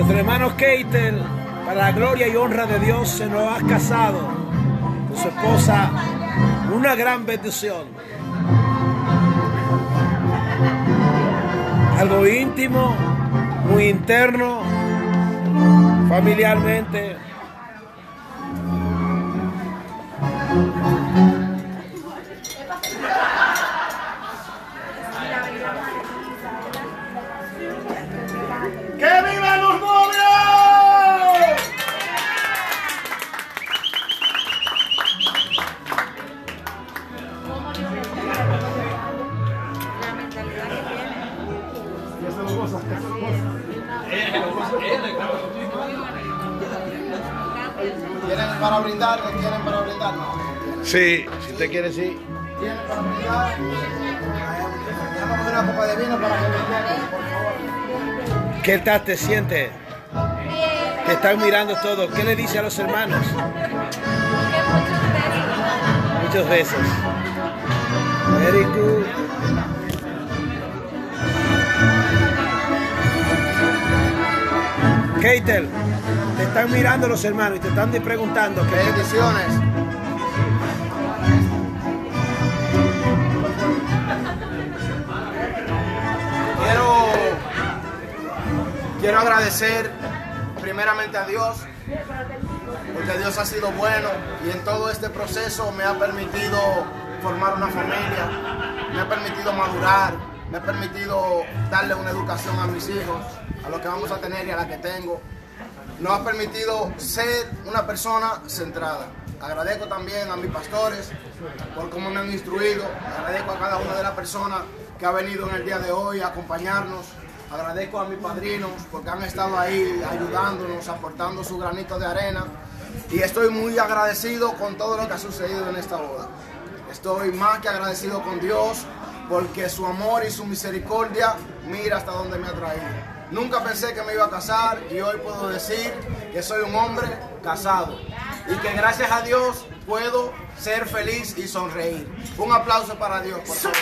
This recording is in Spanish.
Nuestro hermano Keitel, para la gloria y honra de Dios, se nos ha casado con su esposa. Una gran bendición. Algo íntimo, muy interno, familiarmente. ¿Tienen para brindar? ¿No tienen para brindar? Sí, si usted quiere, sí. ¿Tienen para brindar? Damos una copa de vino para que brindemos, por favor. ¿Qué tal te sientes? Te están mirando todo. ¿Qué le dice a los hermanos? Muchos besos. Very good. Keitel, te están mirando los hermanos y te están preguntando Bendiciones. Quiero, quiero agradecer primeramente a Dios, porque Dios ha sido bueno y en todo este proceso me ha permitido formar una familia, me ha permitido madurar, me ha permitido darle una educación a mis hijos, a lo que vamos a tener y a la que tengo nos ha permitido ser una persona centrada. Agradezco también a mis pastores por cómo me han instruido. Agradezco a cada una de las personas que ha venido en el día de hoy a acompañarnos. Agradezco a mis padrinos porque han estado ahí ayudándonos, aportando su granito de arena. Y estoy muy agradecido con todo lo que ha sucedido en esta boda. Estoy más que agradecido con Dios porque su amor y su misericordia mira hasta donde me ha traído. Nunca pensé que me iba a casar y hoy puedo decir que soy un hombre casado y que gracias a Dios puedo ser feliz y sonreír. Un aplauso para Dios, por favor.